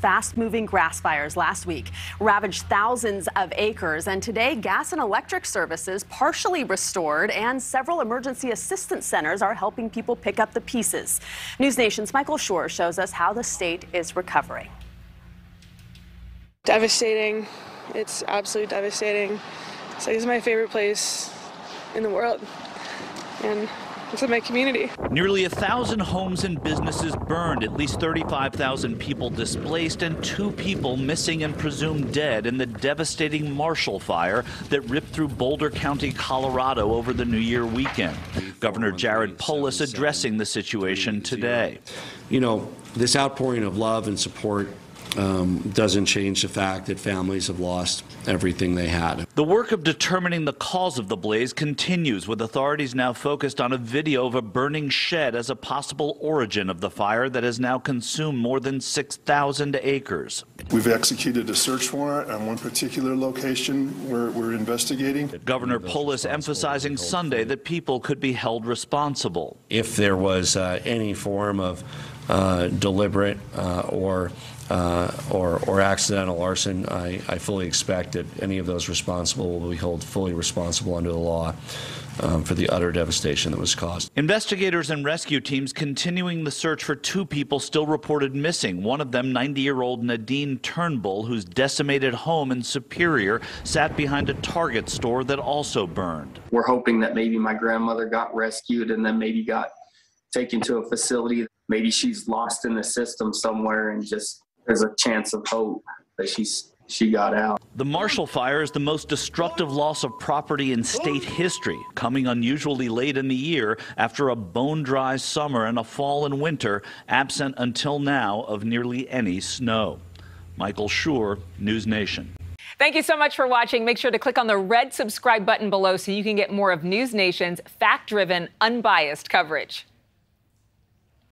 fast moving grass fires last week ravaged thousands of acres. And today, gas and electric services partially restored, and several emergency assistance centers are helping people pick up the pieces. News Nation's Michael Schur shows us how the state is recovering. Devastating. It's absolutely devastating. It's like, this is my favorite place in the world. And it's in my community. Nearly a thousand homes and businesses burned, at least 35,000 people displaced, and two people missing and presumed dead in the devastating Marshall Fire that ripped through Boulder County, Colorado over the New Year weekend. Governor Jared Polis addressing the situation today. You know, this outpouring of love and support um, doesn't change the fact that families have lost everything they had. The work of determining the cause of the blaze continues, with authorities now focused on a video of a burning shed as a possible origin of the fire that has now consumed more than 6,000 acres. We've executed a search warrant on one particular location where we're investigating. Governor Polis emphasizing Sunday that people could be held responsible. If there was uh, any form of deliberate uh, or uh, or, or accidental arson, I, I fully expect that any of those responsible will be held fully responsible under the law. Um, for the utter devastation that was caused. Investigators and rescue teams continuing the search for two people still reported missing. One of them, 90 year old Nadine Turnbull, whose decimated home in Superior sat behind a Target store that also burned. We're hoping that maybe my grandmother got rescued and then maybe got taken to a facility. Maybe she's lost in the system somewhere and just there's a chance of hope that she's she got out. The Marshall Fire is the most destructive loss of property in state history, coming unusually late in the year after a bone dry summer and a fall and winter absent until now of nearly any snow. Michael Schur, News Nation. Thank you so much for watching. Make sure to click on the red subscribe button below so you can get more of News Nation's fact driven, unbiased coverage.